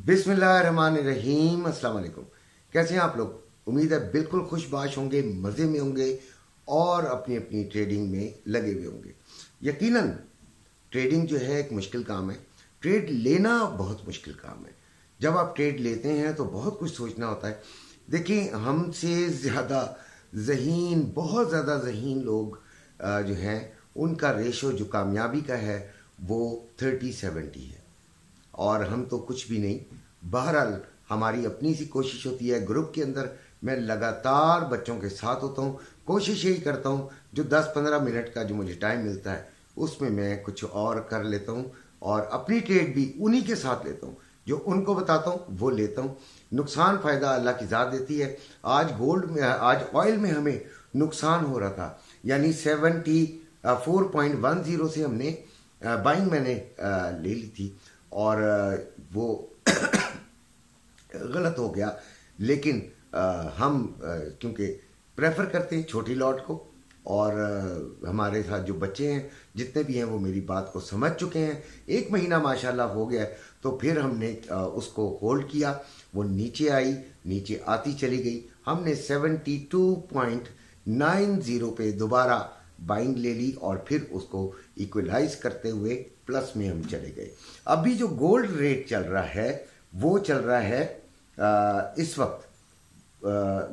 बिस्मिल्लाहिर्रहमानिर्रहीम अस्सलाम वालेकुम कैसे हैं आप लोग? उम्मीद है बिल्कुल खुशबाश होंगे, मज़े में होंगे और अपनी अपनी ट्रेडिंग में लगे हुए होंगे। यकीनन ट्रेडिंग जो है एक मुश्किल काम है। ट्रेड लेना बहुत मुश्किल काम है। जब आप ट्रेड लेते हैं तो बहुत कुछ सोचना होता है। देखिए, हमसे ज़्यादा जहीन, बहुत ज़्यादा जहीन लोग जो हैं, उनका रेशो जो कामयाबी का है, वो थर्टी सेवेंटी है। और हम तो कुछ भी नहीं। बहरहाल, हमारी अपनी सी कोशिश होती है, ग्रुप के अंदर मैं लगातार बच्चों के साथ होता हूँ। कोशिश यही करता हूँ, जो 10-15 मिनट का जो मुझे टाइम मिलता है, उसमें मैं कुछ और कर लेता हूँ और अपनी ट्रेड भी उन्हीं के साथ लेता हूँ, जो उनको बताता हूँ, वो लेता हूँ। नुकसान फ़ायदा अल्लाह की ज़ात देती है। आज गोल्ड में, आज ऑयल में हमें नुकसान हो रहा था, यानी seventy four point one zero से हमने बाइंग मैंने ले ली थी। और वो गलत हो गया। लेकिन हम क्योंकि प्रेफर करते हैं छोटी लॉट को और हमारे साथ जो बच्चे हैं, जितने भी हैं, वो मेरी बात को समझ चुके हैं। एक महीना माशाल्लाह हो गया तो फिर हमने उसको होल्ड किया। वो नीचे आई, नीचे आती चली गई। हमने 72.90 पे दोबारा बाइंग ले ली और फिर उसको इक्वलाइज करते हुए प्लस में हम चले गए। अभी जो गोल्ड रेट चल रहा है, वो चल रहा है इस वक्त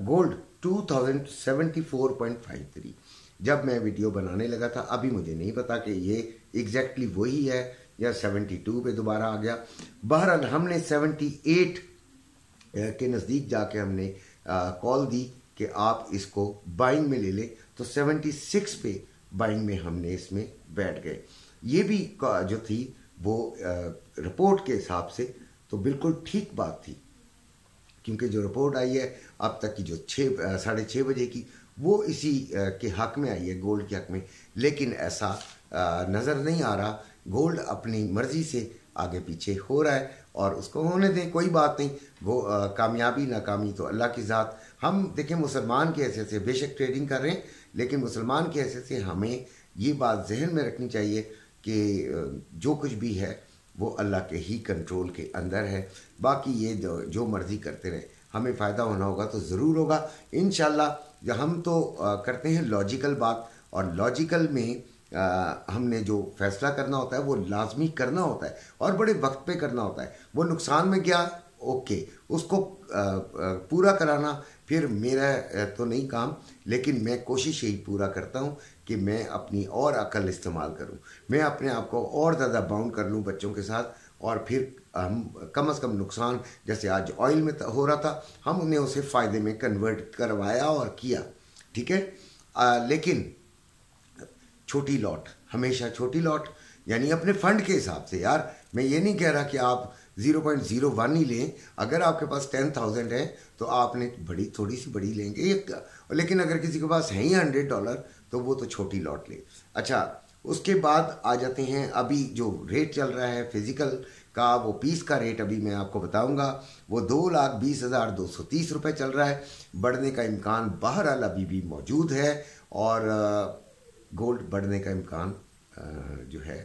गोल्ड 2074.53 जब मैं वीडियो बनाने लगा था, अभी मुझे नहीं पता कि ये एग्जैक्टली exactly वही है या 72 पे दोबारा आ गया। बहरहाल, हमने 78 के नज़दीक जाके हमने कॉल दी। कि आप इसको बाइंग में ले लें तो 76 पे बाइंग में हमने इसमें बैठ गए। ये भी जो थी, वो रिपोर्ट के हिसाब से तो बिल्कुल ठीक बात थी। क्योंकि जो रिपोर्ट आई है, अब तक की जो छः साढ़े छः बजे की, वो इसी के हक में आई है, गोल्ड के हक में। लेकिन ऐसा नज़र नहीं आ रहा। गोल्ड अपनी मर्ज़ी से आगे पीछे हो रहा है और उसको होने दें, कोई बात नहीं। वो कामयाबी, नाकामी तो अल्लाह की ज़ात। हम देखें, मुसलमान के हैसियत से बेशक ट्रेडिंग कर रहे हैं, लेकिन मुसलमान की हैसियत से हमें ये बात जहन में रखनी चाहिए कि जो कुछ भी है, वो अल्लाह के ही कंट्रोल के अंदर है। बाकी ये जो जो मर्ज़ी करते रहें, हमें फ़ायदा होना होगा तो ज़रूर होगा। इन हम तो करते हैं लॉजिकल बात और लॉजिकल में आ, हमने जो फैसला करना होता है वो लाजमी करना होता है और बड़े वक्त पे करना होता है। वो नुकसान में गया ओके उसको आ, आ, पूरा कराना फिर मेरा तो नहीं काम लेकिन मैं कोशिश यही पूरा करता हूँ कि मैं अपनी और अकल इस्तेमाल करूँ। मैं अपने आप को और ज़्यादा बाउंड कर लूँ बच्चों के साथ और फिर हम कम अज़ कम नुकसान जैसे आज ऑयल में हो रहा था हम उन्हें उसे फ़ायदे में कन्वर्ट करवाया और किया ठीक है? लेकिन छोटी लॉट, हमेशा छोटी लॉट, यानी अपने फंड के हिसाब से। यार, मैं ये नहीं कह रहा कि आप ज़ीरो पॉइंट ज़ीरो वन ही लें। अगर आपके पास टेन थाउज़ेंड है तो आपने बड़ी थोड़ी सी बड़ी लेंगे लेकिन अगर किसी के पास है ही हंड्रेड डॉलर तो वो तो छोटी लॉट ले। अच्छा उसके बाद आ जाते हैं अभी जो रेट चल रहा है, फ़िज़िकल का, वो पीस का रेट अभी मैं आपको बताऊँगा। वो दो लाख बीस हज़ार दो सौ तीस रुपये चल रहा है। बढ़ने का इम्कान बहरहाल अभी भी मौजूद है। और गोल्ड बढ़ने का इम्कान जो है,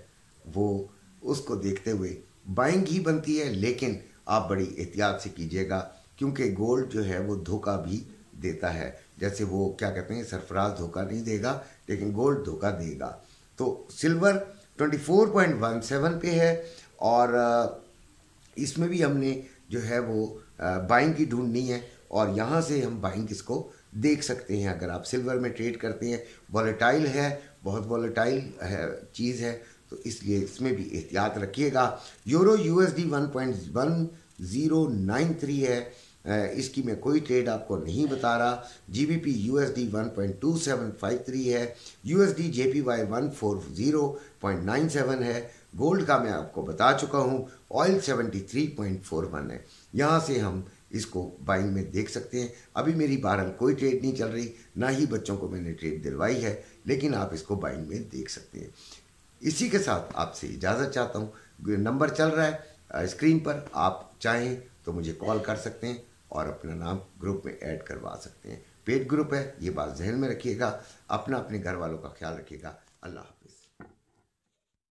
वो उसको देखते हुए बाइंग ही बनती है, लेकिन आप बड़ी एहतियात से कीजिएगा, क्योंकि गोल्ड जो है, वो धोखा भी देता है। जैसे वो, क्या कहते हैं, सरफराज धोखा नहीं देगा, लेकिन गोल्ड धोखा देगा। तो सिल्वर 24.17 पे है, और इसमें भी हमने जो है, वो बाइंग की ढूंढनी है, और यहाँ से हम बाइंग इसको देख सकते हैं, अगर आप सिल्वर में ट्रेड करते हैं, वॉलेटाइल है, बहुत वॉलेटाइल है, चीज़ है तो इसलिए इसमें भी एहतियात रखिएगा। यूरो यूएसडी 1.1093 है इसकी मैं कोई ट्रेड आपको नहीं बता रहा। G B P U S D one point two seven five three है U S D J P Y one four zero point nine seven है गोल्ड का मैं आपको बता चुका हूँ oil seventy three point four one है। यहाँ से हम इसको बाइंग में देख सकते हैं। अभी मेरी बहरहाल कोई ट्रेड नहीं चल रही, ना ही बच्चों को मैंने ट्रेड दिलवाई है, लेकिन आप इसको बाइंग में देख सकते हैं। इसी के साथ आपसे इजाज़त चाहता हूँ। नंबर चल रहा है स्क्रीन पर, आप चाहें तो मुझे कॉल कर सकते हैं और अपना नाम ग्रुप में ऐड करवा सकते हैं। पेड ग्रुप है, ये बात जहन में रखिएगा अपना अपने घर वालों का ख्याल रखिएगा। अल्लाह